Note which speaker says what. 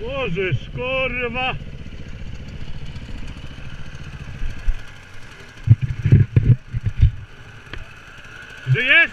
Speaker 1: Boże, skurwa! Żyjesz?